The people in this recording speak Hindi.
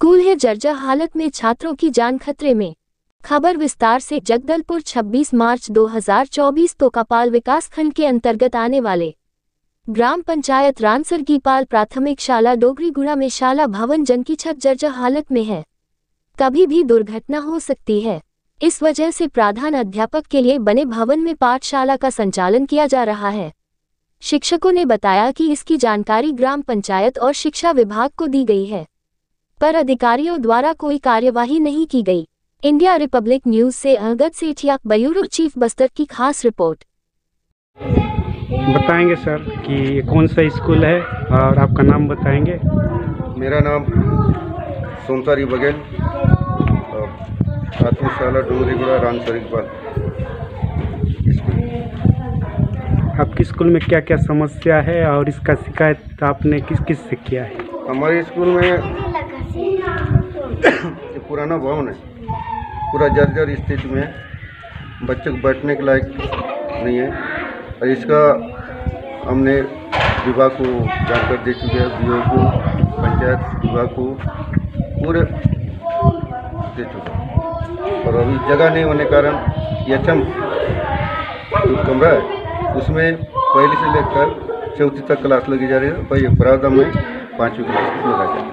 स्कूल है जर्जा हालत में छात्रों की जान खतरे में। खबर विस्तार से, जगदलपुर 26 मार्च 2024 तो कपाल विकास खंड के अंतर्गत आने वाले। ग्राम पंचायत रानसर की पाल प्राथमिक शाला डोगरीगुड़ा में शाला भवन जन की छत जर्जा हालत में है। कभी भी दुर्घटना हो सकती है। इस वजह से प्रधान अध्यापक के लिए बने भवन में पाठशाला का संचालन किया जा रहा है। शिक्षकों ने बताया कि इसकी जानकारी ग्राम पंचायत और शिक्षा विभाग को दी गई है। पर अधिकारियों द्वारा कोई कार्यवाही नहीं की गई। इंडिया रिपब्लिक न्यूज़ से अहगत सेठिया ब्यूरो चीफ बस्तर की खास रिपोर्ट। बताएँगे सर कि ये कौन सा स्कूल है और आपका नाम बताएँगे? मेरा नाम सोमसारी बघेल डोंगरीगुड़ा आपके स्कूल में क्या क्या समस्या है और इसका शिकायत आपने किस किस से किया है? हमारे स्कूल में ये पुराना भवन है। पूरा जर्जर स्थिति में बच्चों को बैठने के लायक नहीं है। और इसका हमने विभाग को जानकारी दे चुके हैं बी को, पंचायत विभाग को, पूरे दे चुके और अभी जगह नहीं होने के कारण ये एचम जो कमरा है, उसमें पहली से लेकर चौथी तक क्लास लगी जा रही है। और ये प्रारंभ में पाँचवीं क्लास लगाई जा रही है।